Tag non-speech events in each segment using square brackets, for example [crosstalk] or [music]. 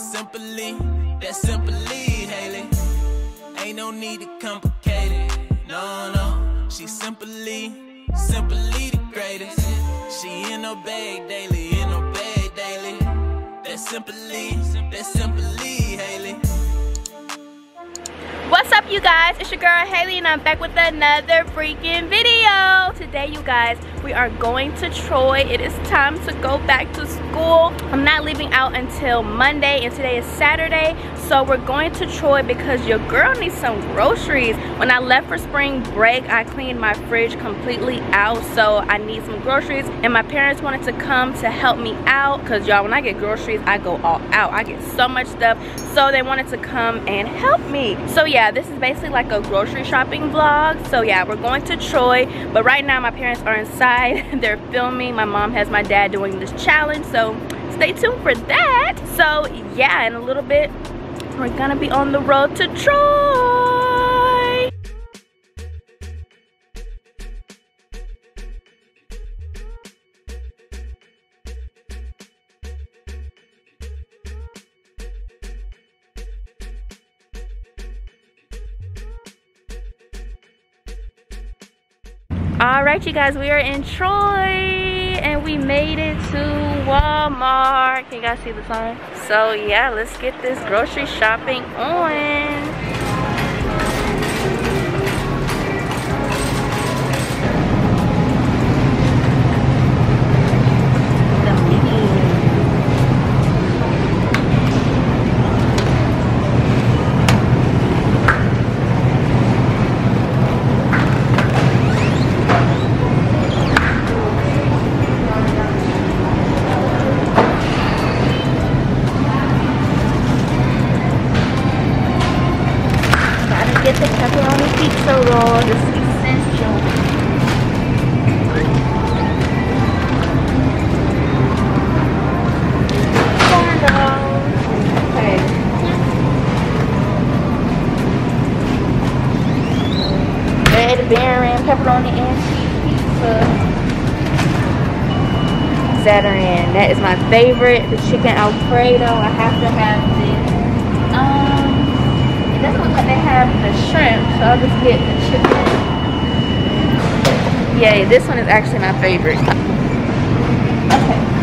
That's simply, that's simply Halle. Ain't no need to complicate it. No, no. She simply, simply the greatest. She in her bag daily, in her bag daily. That's simply, that's simply. What's up you guys? It's your girl Halle and I'm back with another freaking video. Today you guys, we are going to Troy. It is time to go back to school. I'm not leaving out until Monday and today is Saturday. So we're going to Troy because your girl needs some groceries. When I left for spring break, I cleaned my fridge completely out. So I need some groceries and my parents wanted to come to help me out because y'all, when I get groceries, I go all out. I get so much stuff. So they wanted to come and help me. So yeah, yeah, this is basically like a grocery shopping vlog. So yeah, we're going to Troy, but right now my parents are inside. [laughs] They're filming. My mom has my dad doing this challenge, so stay tuned for that. So yeah, in a little bit, we're gonna be on the road to Troy. all right you guys we are in troy and we made it to walmart. Can you guys see the sign? So yeah let's get this grocery shopping on pizza. Zatarain. That is my favorite. The chicken alfredo. I have to have this. Um, it doesn't look like they have the shrimp, so I'll just get the chicken. Yeah, this one is actually my favorite. Okay.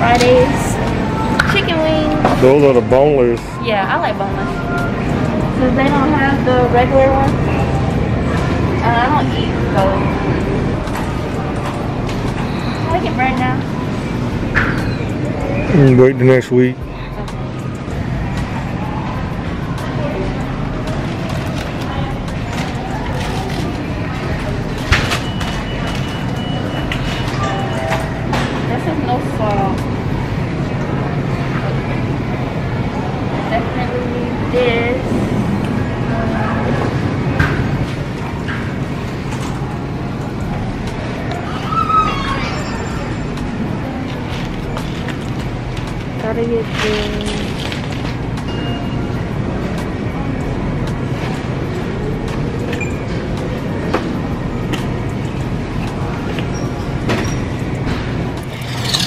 Fridays. Chicken wings. Those are the boneless. Yeah, I like boneless. Because they don't have the regular one. Uh, I don't eat those. I like it right now. Mm, wait the next week. This.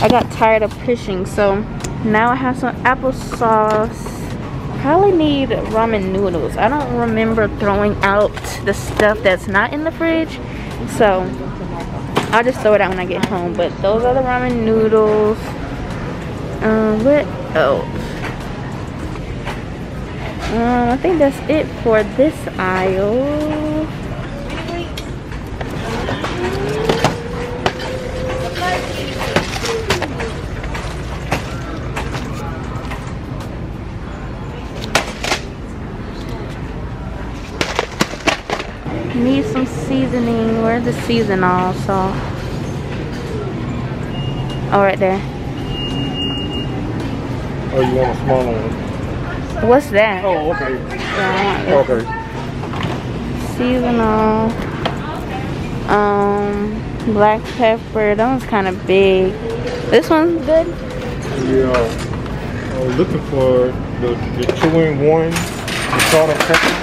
I got tired of pushing, so now I have some applesauce. Probably need ramen noodles. I don't remember throwing out the stuff that's not in the fridge, so I'll just throw it out when I get home. But those are the ramen noodles. Um, what else? Um, I think that's it for this aisle. Need some seasoning. Where's the seasoning salt? Oh, right there. Oh, you want a smaller one? What's that? Oh, okay. Yeah, okay. Seasonal. Um, black pepper. That one's kind of big. This one's good? Yeah. Uh, looking for the, the two-in-one, the salt and pepper.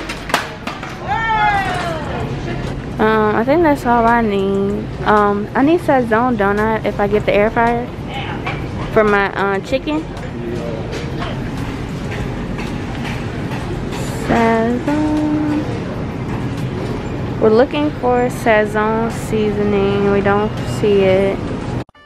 Um, I think that's all I need. Um, I need Sazon, don't I, if I get the air fryer? For my uh, chicken? We're looking for Sazon seasoning. We don't see it.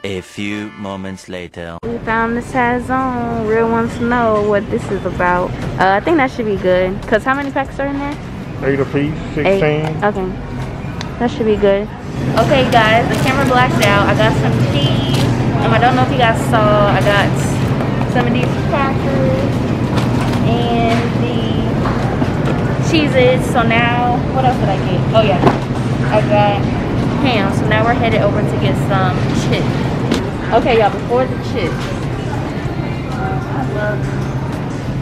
A few moments later. We found the Sazon. Real wants to know what this is about. Uh, I think that should be good. Cause how many packs are in there? Eight a piece, Eight. 16. Okay. That should be good. Okay guys, the camera blacked out. I got some cheese. Um, I don't know if you guys saw, I got some of these crackers and the cheeses. So now, what else did I get? Oh yeah, I got ham. So now we're headed over to get some chips. Okay y'all, before the chips. I love,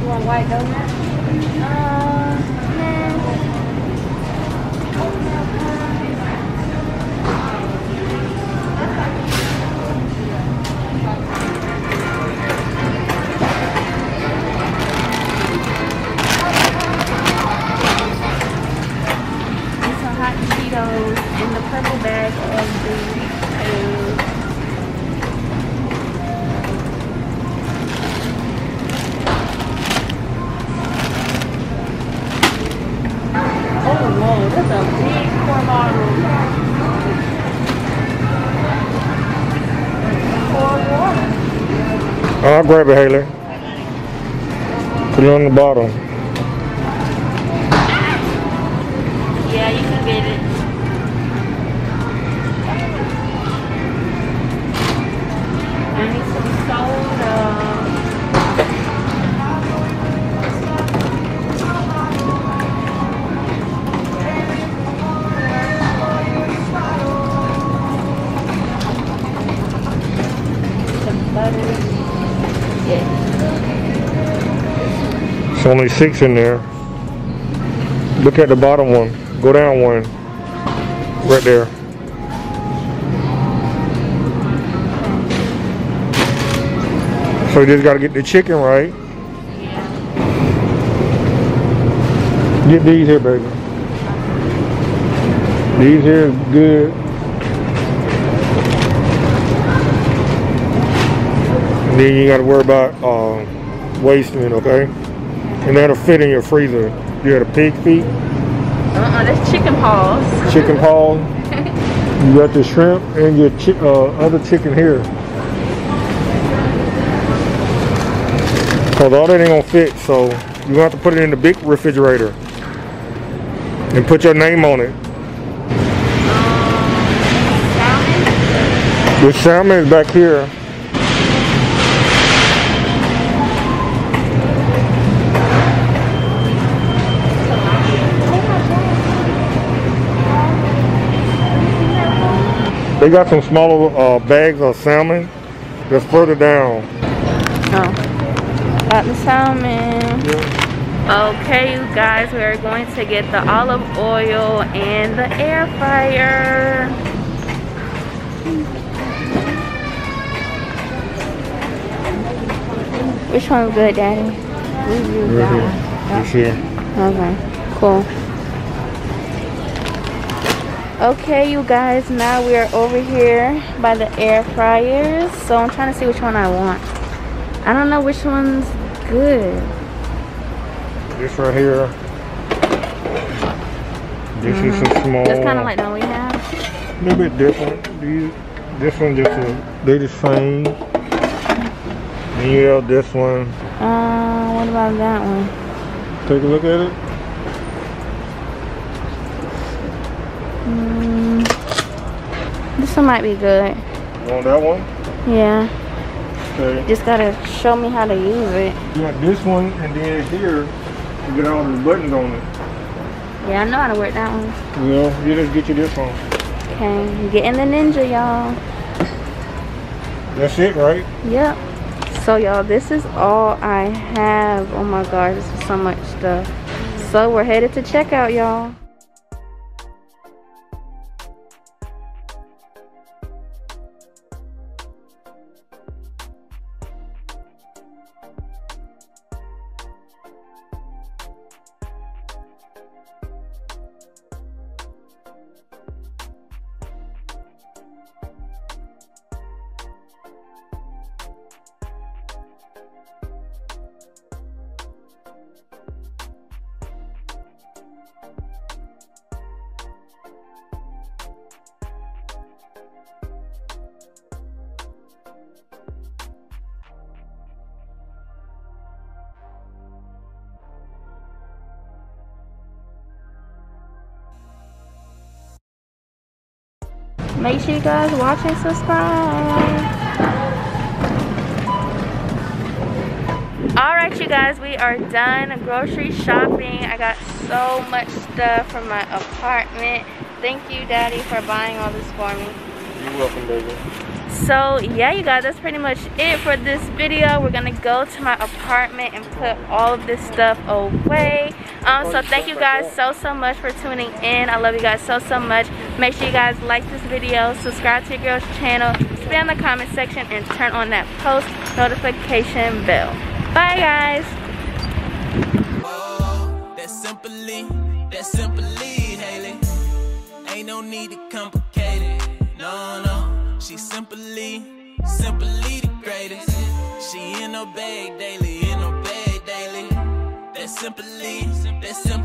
you want white donut? Uh, nah. Oh, that's a big pour bottle. I'll grab it, Halle. Put it on the bottom. Yeah, It's only six in there. Look at the bottom one. Go down one. Right there. So you just gotta get the chicken right. Get these here, baby. These here is good. And then you gotta worry about uh, wasting it, okay? And that'll fit in your freezer. You got a pig feet, Uh-uh, that's chicken paws. chicken paws. [laughs] You got the shrimp and your chi- uh, other chicken here. Cause all that ain't gonna fit, so you have to put it in the big refrigerator and put your name on it. Salmon. The salmon is back here. They got some smaller uh, bags of salmon that's further down. Oh. Got the salmon. Okay, you guys, we are going to get the olive oil and the air fryer. Which one's good, Daddy? That one. This here. Okay, cool. Okay, you guys, now we are over here by the air fryers. So I'm trying to see which one I want. I don't know which one's good. This right here. This is a small. Just kind of like the one we have. A little bit different. These, this one just a, they the same. Then you have this one. Uh, what about that one? Take a look at it. Mm, one might be good. You want that one? Yeah, Okay. just gotta show me how to use it. You this one, and then here you get all the buttons on it. Yeah, I know how to work that one. You know, you just get you this one. Okay, getting the ninja, y'all. That's it, right? Yep. So y'all, this is all I have. Oh my gosh, this is so much stuff. So we're headed to checkout, y'all. Make sure you guys watch and subscribe. Alright you guys, we are done grocery shopping. I got so much stuff from my apartment. Thank you daddy for buying all this for me. You're welcome, baby. So yeah you guys, that's pretty much it for this video. We're gonna go to my apartment and put all of this stuff away. Um, so thank you guys so so much for tuning in. I love you guys so so much. Make sure you guys like this video, subscribe to your girl's channel, in the comment section and turn on that post notification bell. Bye guys. Oh, simply, simply, Halle. Ain't no need to complicate it. No, no, she simply, simply the greatest. She in her bag daily, in her bag daily. Simply, simply.